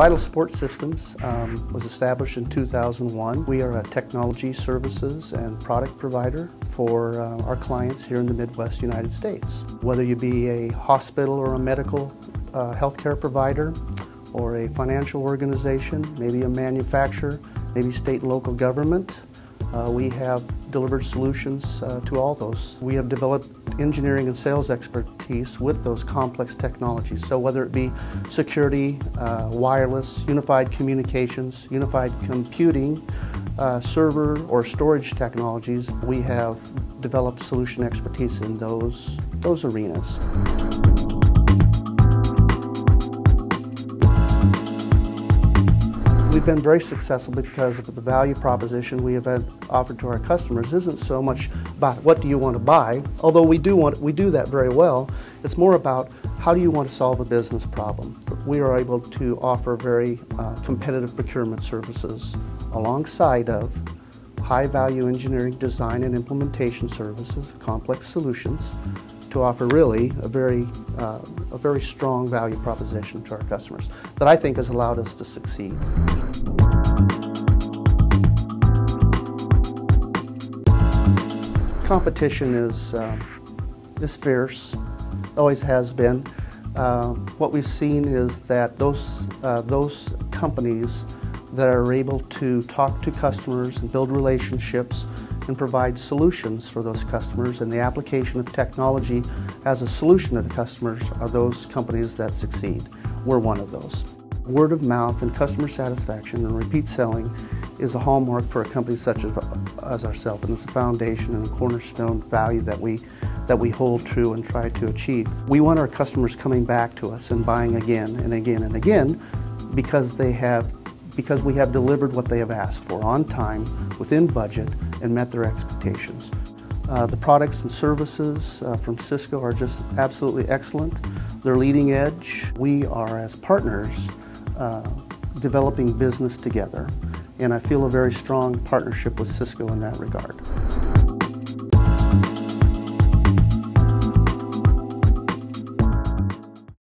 Vital Support Systems um, was established in 2001. We are a technology services and product provider for uh, our clients here in the Midwest United States. Whether you be a hospital or a medical uh, healthcare provider, or a financial organization, maybe a manufacturer, maybe state and local government, uh, we have delivered solutions uh, to all those. We have developed engineering and sales expertise with those complex technologies. So whether it be security, uh, wireless, unified communications, unified computing, uh, server or storage technologies, we have developed solution expertise in those, those arenas. We've been very successful because of the value proposition we have offered to our customers isn't so much about what do you want to buy, although we do want we do that very well. It's more about how do you want to solve a business problem. We are able to offer very uh, competitive procurement services alongside of high value engineering design and implementation services, complex solutions to offer really a very, uh, a very strong value proposition to our customers that I think has allowed us to succeed. Competition is, uh, is fierce, always has been. Uh, what we've seen is that those, uh, those companies that are able to talk to customers and build relationships and provide solutions for those customers and the application of technology as a solution to the customers are those companies that succeed. We're one of those. Word of mouth and customer satisfaction and repeat selling is a hallmark for a company such as, as ourselves and it's a foundation and a cornerstone value that we that we hold true and try to achieve. We want our customers coming back to us and buying again and again and again because they have because we have delivered what they have asked for on time, within budget, and met their expectations. Uh, the products and services uh, from Cisco are just absolutely excellent. They're leading edge. We are, as partners, uh, developing business together, and I feel a very strong partnership with Cisco in that regard.